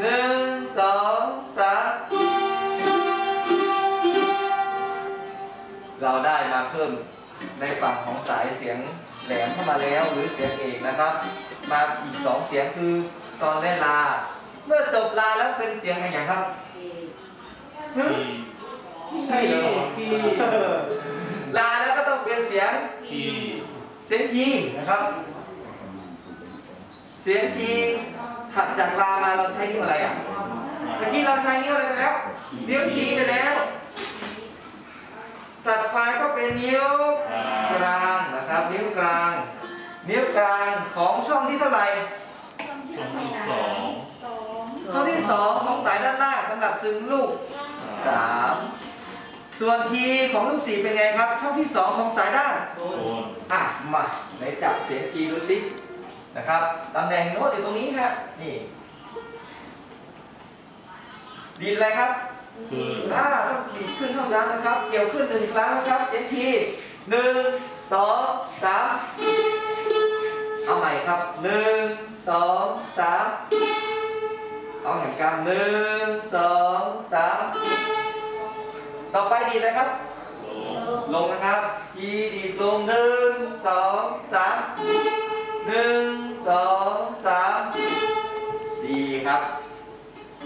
หนึ่งสองสามเราได้มาเพิ่มในฝั่งของสายเสียงแหลมเข้ามาแล้วหรือเสียงเอกนะครับ มาอีกสองเสียงคือซอนและลา เมื่อจบลาแล้วเป็นเสียงอะไรอย่างครับฮึใช่เหรอพี่ลาแล้วก็ต้องเป็นเสียงคีย์เสียงทีนะครับ เสียงที ถัดจากลามาเราใช้นิ้วอะไรอะเมื่อกี้เราใช้นิ้วอะไรไปแล้ว นิ้วชี้ไปแล้ว ตัดไปก็เป็นนิ้วกลางนะครับ นิ้วกลาง นิ้วกลางของช่องที่เท่าไหร่ช่องที่สองช่องที่สองของสายด้านล่างสำหรับซึมลูกสามส่วนทีของลูกสี่เป็นไงครับ ช่องที่สองของสายด้านโอนอะมาไหนจับเสียงทีดูสิ นะครับตำแหน่งโน้ตอยู่ตรงนี้ฮะนี่ดีดอะไรครับคืออ่าต้องดีดขึ้นเท่านั้นนะครับ เกี่ยวขึ้นหนึ่งครั้งนะครับเสียงทีหนึ่งสองสามเอาใหม่ครับหนึ่งสองสามเอาแห่งกรรมหนึ่งสองสามต่อไปดีดเลยครับโลลงนะครับทีดีดลงหนึ่งสอง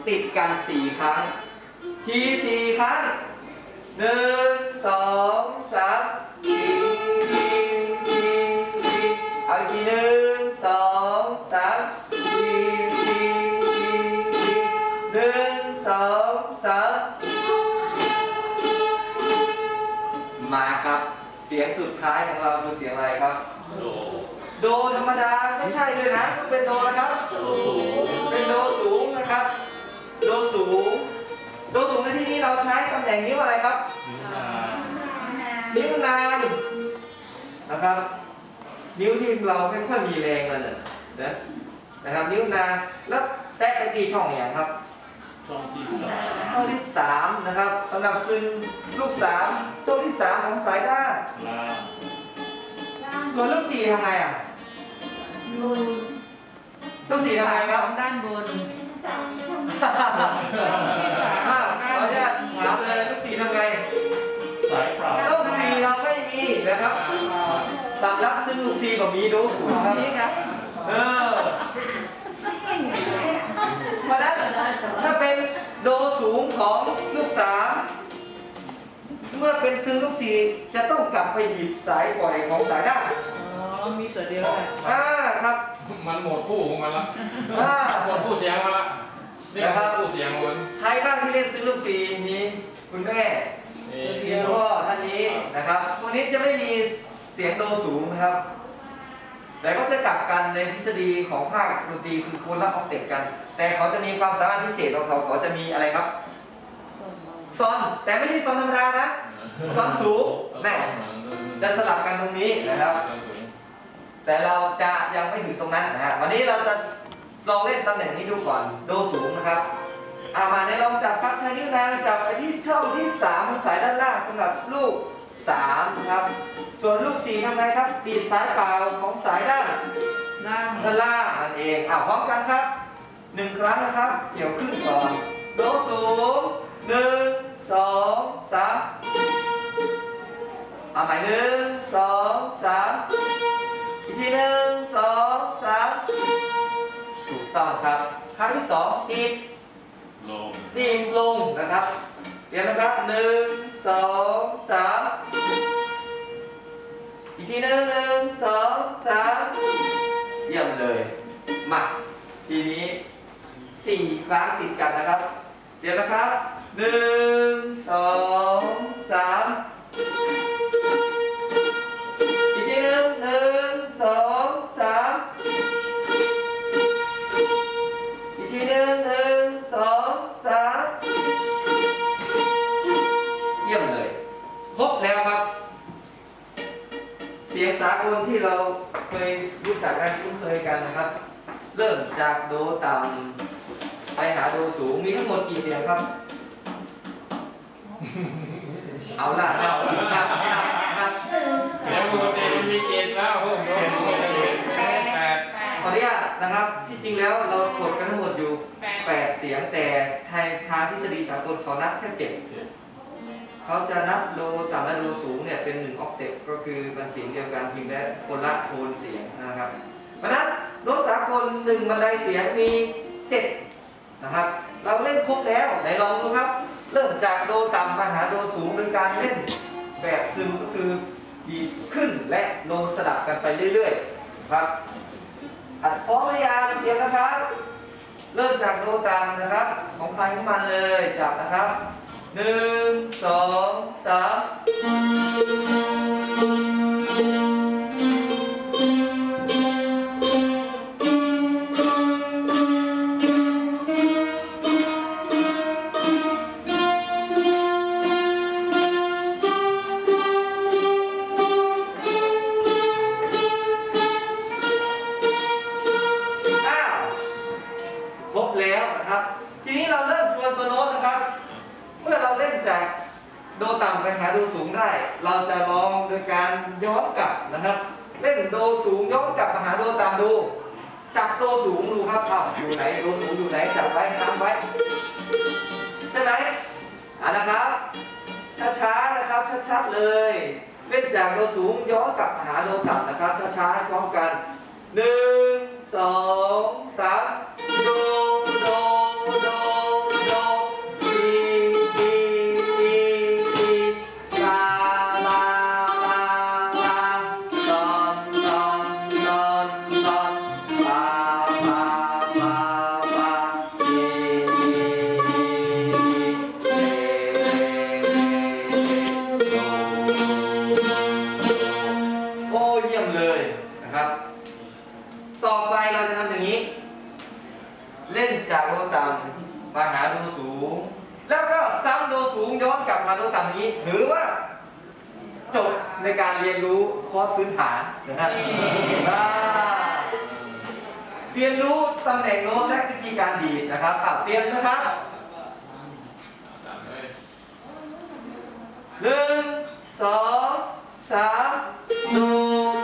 ติดกันสี่ครั้ง ทีสี่ครั้งหนึ่งสองสามทีทีทีทีเอาอีกทีหนึ่งสองสามทีทีทีทีหนึ่งสองสามมาครับ เสียงสุดท้ายของเราคือเสียงอะไรครับ โด โดธรรมดาไม่ใช่ด้วยนะก็เป็นโดนะครับโดสูงเป็นโดสูงนะครับ โดสูง โดสูงในที่นี้เราใช้ตำแหน่งนิ้วอะไรครับ นิ้วนางนิ้วนางนะครับ นิ้วที่เราไม่ค่อยมีแรงมันน่ะนะนะครับ นิ้วนางแล้วแตะไปตีช่องอย่างครับช่องที่สามช่องที่สามนะครับสำหรับซึงลูกสามช่องที่สามของสายด้านล่างส่วนลูกสี่ทำไงอะลูกสี่ทำไงครับด้านบน อ่าขออนุญาตถามเลยลูกสี่ทำไงสายเปล่าลูกสี่เราไม่มีนะครับสำรับซึ่งลูกสี่ก็มีโดสูงครับนี่ครับเออเพราะฉะนั้นถ้าเป็นโดสูงของลูกสามเมื่อเป็นซึ่งลูกสี่จะต้องกลับไปหยิบสายปล่อยของสายด้านอ๋อมีตัวเดียวแหละอ่าครับ มันหมดคู่ของมันละอ่า หมดคู่เสียงมาละนี่นะครับ คู่เสียงของมันใครบ้างที่เล่นซึ่งลูกสี่มีคุณแม่นี่ มีพ่อท่านนี้นะครับวันนี้จะไม่มีเสียงโดสูงนะครับ แต่ก็จะกลับกันในทฤษฎีของภาคดนตรีคือคนละออกเต็ปกัน แต่เขาจะมีความสามารถพิเศษของเขาเขาจะมีอะไรครับซอนแต่ไม่ใช่ซอนธรรมดานะซอนสูงแม่จะสลับกันตรงนี้นะครับ แต่เราจะยังไม่ถึงตรงนั้นนะฮะวันนี้เราจะลองเล่นตำแหน่งนี้ดูก่อนโดสูงนะครับเอามาในลองจับครับใช้นิ้วนางจับไปที่ช่องที่สามของสายด้านล่างสำหรับลูกสามนะครับ ส่วนลูกสี่ทำไงครับดีดสายเปล่าของสายด้านล่างด้านล่างนั่นเองอ่าพร้อมกันครับหนึ่งครั้งนะครับเกี่ยวขึ้นก่อนโดสูงหนึ่งสองสามเอาใหม่หนึ่งสองสามอีก ทีหนึ่งสองสามถูกต้องครับ ครั้งที่สองดีดลงดีดลงนะครับเดี๋ยวนะครับหนึ่งสองสามอีกทีหนึ่งหนึ่งสองสามเยี่ยมเลยมาทีนี้สี่ครั้งติดกันนะครับเดี๋ยวนะครับหนึ่งสองสาม รู้จักกันคุ้นเคยกันนะครับ เริ่มจากโดต่ำไปหาโดสูงมีทั้งหมดกี่เสียงครับ เอาล่ะนับนับนับนับเสียงปกติมันมีเกณฑ์แล้วเพิ่มโดนปกติแปดขออนุญาตนะครับที่จริงแล้วเรากดกันทั้งหมดอยู่ 8 เสียงยงแต่ไทยทางทฤษฎีสากลเขานับแค่เจ็ด เขาจะนับโดต่ำและโดสูงเนี่ยเป็นหนึ่งออกเทปก็คือเป็นเสียงเดียวกันเพียงแต่คนละโทนเสียงนะครับ เพราะนั้นโน้ตสากลหนึ่งบันไดเสียงมีเจ็ดนะครับ เราเล่นครบแล้วไหนลองดูครับ เริ่มจากโดต่ำมาหาโดสูงโดยการเล่นแบบซึมก็คือบีบขึ้นและลงสลับกันไปเรื่อยๆครับอัดพร้อมหรือยังเตรียมนะครับ เริ่มจากโดต่ำนะครับ ของใครของมันเลยจับนะครับ หนึ่ง จากโดต่ำไปหาโดสูงได้ เราจะลองโดยการย้อนกลับนะครับ เล่นโดสูงย้อนกลับมาหาโดต่ำดู จับโดสูงดูครับเอาอยู่ไหนโดสูงอยู่ไหนจับไว้ทำไว้ใช่ไหมอ่านะครับช้าๆนะครับชัดๆเลยเล่นจากโดสูงย้อนกลับหาโดต่ำนะครับช้าๆพร้อมกันหนึ่งสองสาม จากโดต่ำมาหาโดสูง แล้วก็ซ้ำโดสูงย้อนกลับมาโดต่ำนี้ ถือว่าจบในการเรียนรู้คอร์สพื้นฐานนะครับเรียนรู้ตำแหน่งโน้ตและวิธีการดีดนะครับเตรียมนะครับหนึ่งสองสามโดโดโด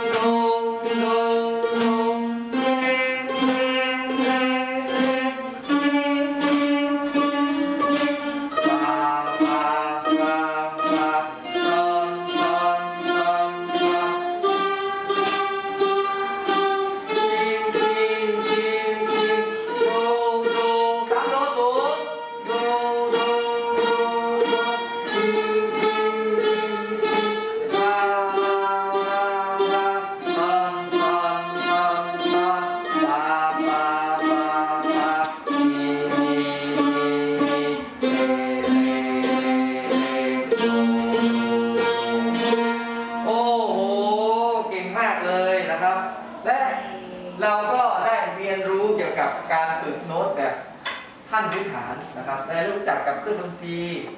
พื้นฐานนะครับได้รู้จักกับเครื่องดนตรี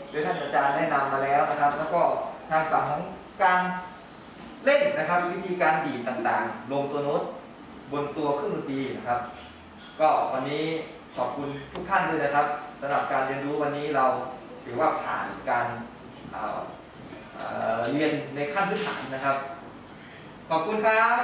โดยท่านอาจารย์แนะนำมาแล้วนะครับ แล้วก็ทางฝั่งของการเล่นนะครับวิธีการดีดต่างๆ ลงตัวโน้ตบนตัวเครื่องดนตรีนะครับ ก็วันนี้ขอบคุณทุกท่านด้วยนะครับสำหรับการเรียนรู้วันนี้เราถือว่าผ่านการเอ่อเอ่อเรียนในขั้นพื้นฐานนะครับ ขอบคุณครับ